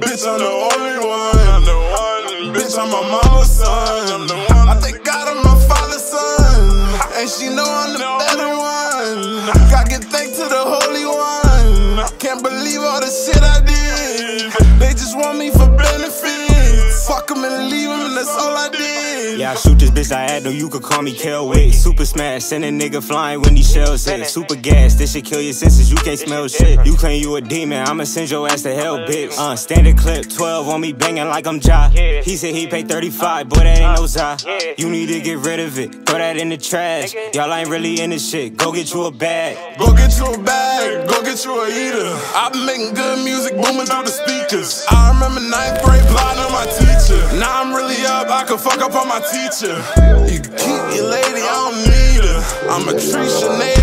Bitch, I'm the only one. Bitch, I'm my mama's son. I thank God I'm my father's son. And she know I'm the better one. God give thanks to the Holy One. Can't believe all the shit I did. They just want me for benefits. Fuck them and leave them, and that's all I did. Yeah, I shoot this bitch I had, no you could call me Kel Wick. Super smash, send a nigga flying when these shells hit. Super gas, this shit kill your senses, you can't smell shit. You claim you a demon, I'ma send your ass to hell, bitch. Uh, standard clip, 12 on me banging like I'm Ja. He said he paid 35, boy, that ain't no za. You need to get rid of it, throw that in the trash. Y'all ain't really in this shit, go get you a bag. Go get you a bag, go get you a eater. I've been making good music booming through the speakers. I remember ninth grade plotting on my teacher. Now I'm really up, I can fuck up on my teacher. You keep your lady, I don't need her. I'm a tree Sinead,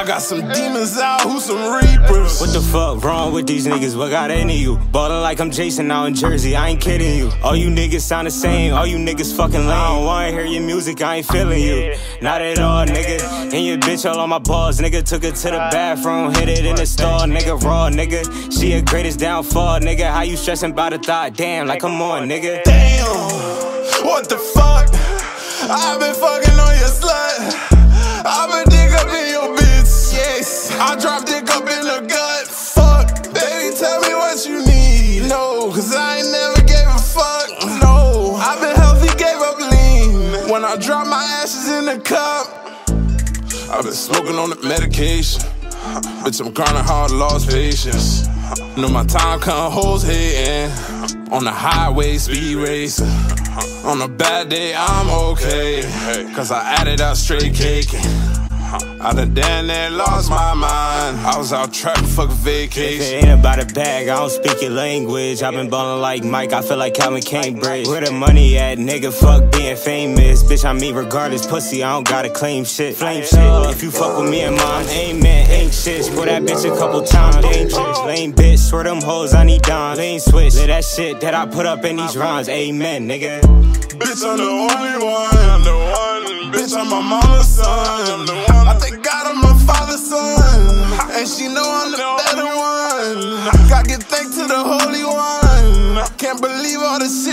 I got some demons out, who some reapers. What the fuck wrong with these niggas? What got into you? Ballin' like I'm Jason out in Jersey, I ain't kidding you. All you niggas sound the same, all you niggas fucking lame. I don't wanna hear your music, I ain't feeling you. Not at all, nigga. And your bitch all on my balls, nigga. Took her to the bathroom, hit it in the stall, nigga. Raw, nigga. She a greatest downfall, nigga. How you stressing about a thought? Damn, like come on, nigga. Damn, what the fuck? I've been fucking on your slut. When I drop my ashes in the cup, I've been smoking on the medication. Bitch, I'm grinding hard, lost patience. Know my time come hoes hating. On the highway, speed racing. On a bad day, I'm okay. Cause I added out straight caking. I done damn near lost my mind. I was out trapping, fuck vacation. If vacation. it ain't about a bag, I don't speak your language. I've been ballin' like Mike, I feel like Calvin Cambridge. Where the money at, nigga? Fuck being famous. Bitch, I mean, regardless, pussy, I don't gotta claim shit. Flame shit. If you fuck with me and mom, amen, ain't shit. Put that bitch a couple times, dangerous. Lame bitch, swear them hoes, I need dimes. Lane switch, let that shit that I put up in these rhymes, amen, nigga. Bitch, I'm the only one. I'm the one. Bitch, I'm my mama's And she know I'm the better one. Gotta give thanks to the Holy One. Can't believe all the shit.